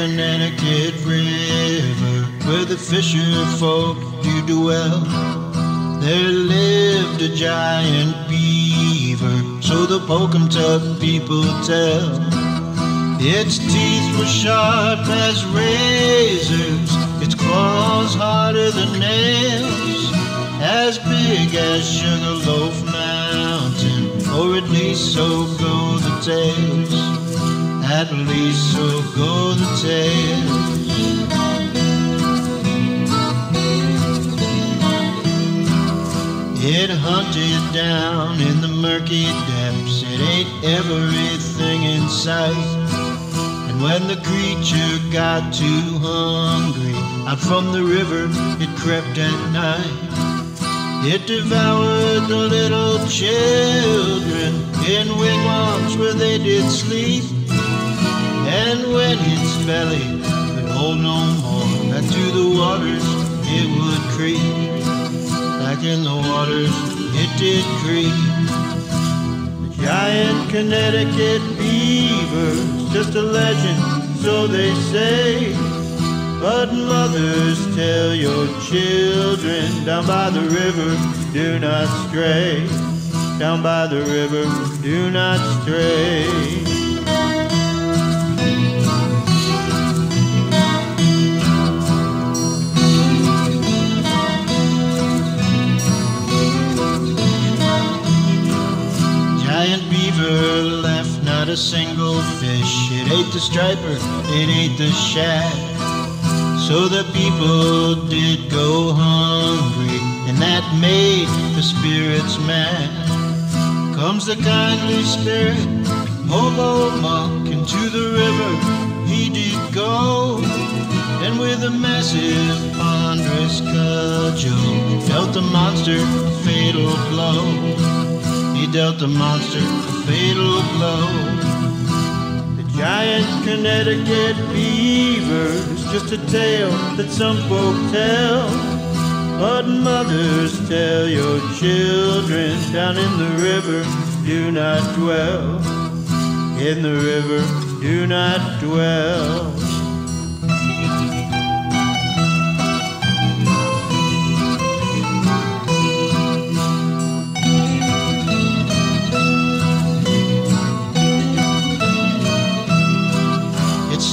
Connecticut River, where the fisher folk do dwell, there lived a giant beaver, so the Pocumtuck people tell. Its teeth were sharp as razors, its claws harder than nails, as big as Sugarloaf Mountain, or at least so go the tales. At least so go the tales. It hunted down in the murky depths. It ate everything in sight. And when the creature got too hungry, out from the river it crept at night. It devoured the little children in wigwams where they did sleep. Its belly could hold no more, back to the waters it would creep. Back in the waters it did creep. The giant Connecticut beaver's just a legend, so they say. But mothers tell your children down by the river, do not stray. Down by the river, do not stray. Not a single fish. It ate the striper, it ate the shad. So the people did go hungry, and that made the spirits mad. Comes the kindly spirit, Hobomock, into the river he did go. And with a massive, ponderous cudgel, dealt the monster fatal blow. Dealt the monster a fatal blow. The giant Connecticut beaver is just a tale that some folk tell. But mothers tell your children down in the river, do not dwell. In the river, do not dwell.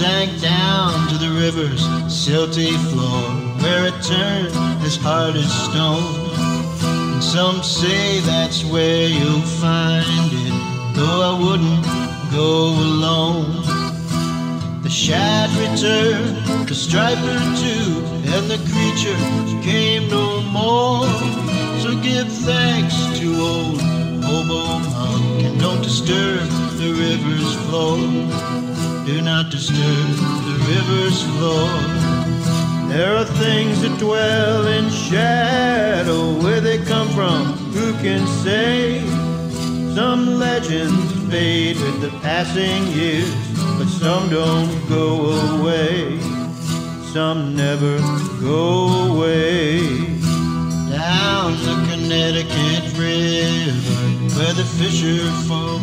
Sank down to the river's silty floor, where it turned as hard as stone. And some say that's where you'll find it, though I wouldn't go alone. The shad returned, the striper too, and the creature came no more. So give thanks to old hobo monk, and don't disturb the river's flow. Do not disturb the river's flow. There are things that dwell in shadow. Where they come from, who can say? Some legends fade with the passing years, but some don't go away. Some never go away. Down the Connecticut River, where the fisher folk